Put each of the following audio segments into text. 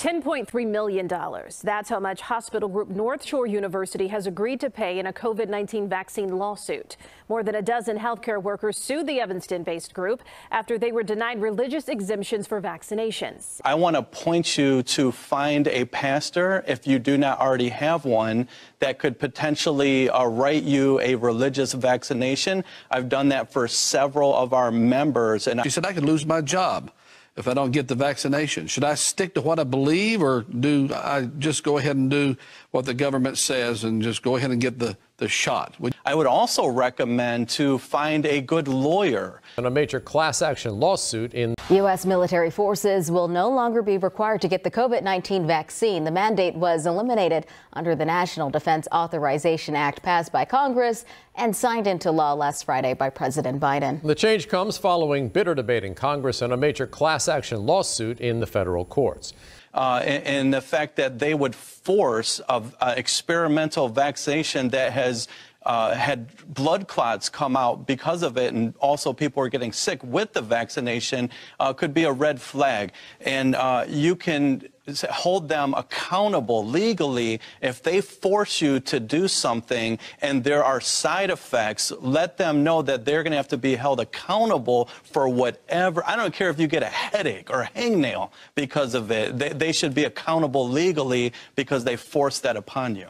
$10.3 million. That's how much Hospital Group North Shore University has agreed to pay in a COVID 19 vaccine lawsuit. More than a dozen healthcare workers sued the Evanston based group after they were denied religious exemptions for vaccinations. I want to point you to find a pastor, if you do not already have one, that could potentially uh, write you a religious vaccination. I've done that for several of our members. And she said, I could lose my job if I don't get the vaccination? Should I stick to what I believe or do I just go ahead and do what the government says and just go ahead and get the, the shot? I would also recommend to find a good lawyer. In a major class action lawsuit in U.S. military forces will no longer be required to get the COVID 19 vaccine. The mandate was eliminated under the National Defense Authorization Act passed by Congress and signed into law last Friday by President Biden. The change comes following bitter debate in Congress and a major class action lawsuit in the federal courts. Uh, and, and, the fact that they would force an experimental vaccination that has uh, had blood clots come out because of it, and also people are getting sick with the vaccination, uh, could be a red flag. And uh, you can hold them accountable legally if they force you to do something and there are side effects let them know that they're going to have to be held accountable for whatever i don't care if you get a headache or a hangnail because of it they, they should be accountable legally because they forced that upon you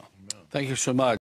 thank you so much